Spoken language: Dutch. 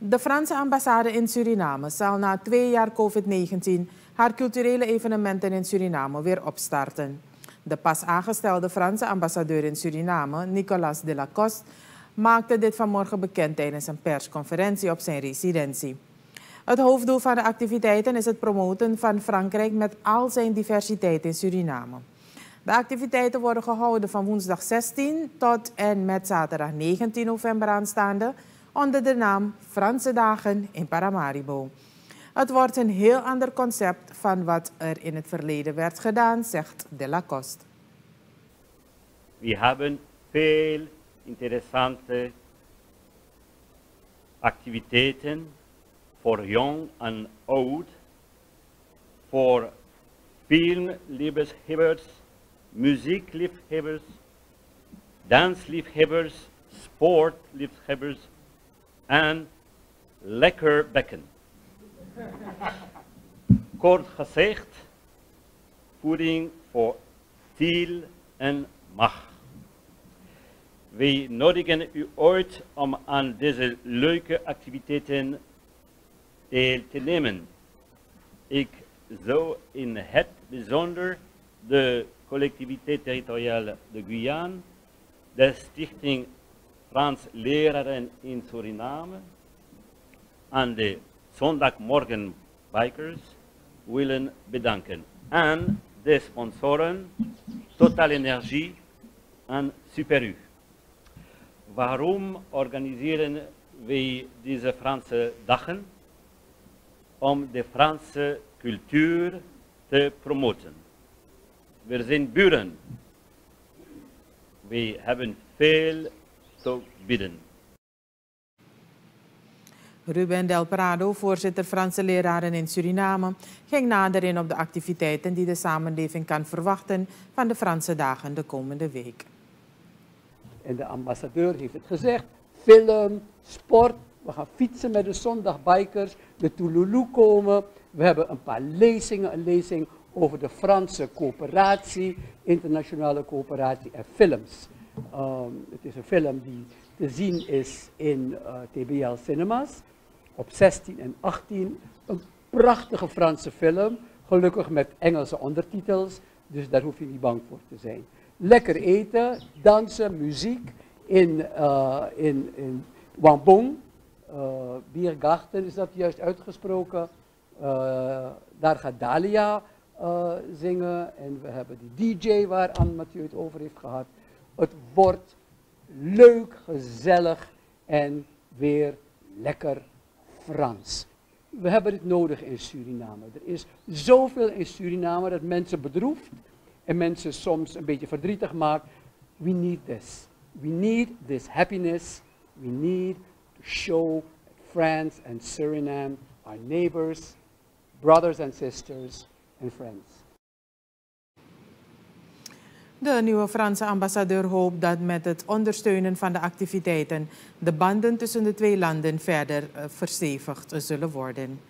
De Franse ambassade in Suriname zal na twee jaar COVID-19 haar culturele evenementen in Suriname weer opstarten. De pas aangestelde Franse ambassadeur in Suriname, Nicolas de Lacoste, maakte dit vanmorgen bekend tijdens een persconferentie op zijn residentie. Het hoofddoel van de activiteiten is het promoten van Frankrijk met al zijn diversiteit in Suriname. De activiteiten worden gehouden van woensdag 16 tot en met zaterdag 19 november aanstaande onder de naam Franse Dagen in Paramaribo. Het wordt een heel ander concept van wat er in het verleden werd gedaan, zegt De Lacoste. We hebben veel interessante activiteiten voor jong en oud, voor filmliefhebbers, muziekliefhebbers, dansliefhebbers, sportliefhebbers en lekker bekken. Kort gezegd, voeding voor ziel en macht. Wij nodigen u uit om aan deze leuke activiteiten deel te nemen. Ik zou in het bijzonder de collectiviteit territoriale de Guyane, de stichting Frans leraren in Suriname en de zondagmorgen bikers willen bedanken. En de sponsoren Total Energie en SuperU. Waarom organiseren wij deze Franse dagen? Om de Franse cultuur te promoten. We zijn buren. We hebben veel te bieden. Ruben Del Prado, voorzitter Franse leraren in Suriname, ging nader in op de activiteiten die de samenleving kan verwachten van de Franse dagen de komende week. En de ambassadeur heeft het gezegd, film, sport, we gaan fietsen met de zondagbikers, de Touloulou komen. We hebben een paar lezingen, een lezing over de Franse coöperatie, internationale coöperatie en films. Um, het is een film die te zien is in uh, TBL Cinemas op 16 en 18. Een prachtige Franse film, gelukkig met Engelse ondertitels, dus daar hoef je niet bang voor te zijn. Lekker eten, dansen, muziek in, uh, in, in Wambong, uh, Biergarten is dat juist uitgesproken. daar gaat Dalia zingen en we hebben die DJ waar Anne Mathieu het over heeft gehad. Het wordt leuk, gezellig en weer lekker Frans. We hebben dit nodig in Suriname. Er is zoveel in Suriname dat mensen bedroeft en mensen soms een beetje verdrietig maakt. We need this. We need this happiness. We need to show France and Suriname, our neighbors, brothers and sisters and friends. De nieuwe Franse ambassadeur hoopt dat met het ondersteunen van de activiteiten de banden tussen de twee landen verder eh, verstevigd zullen worden.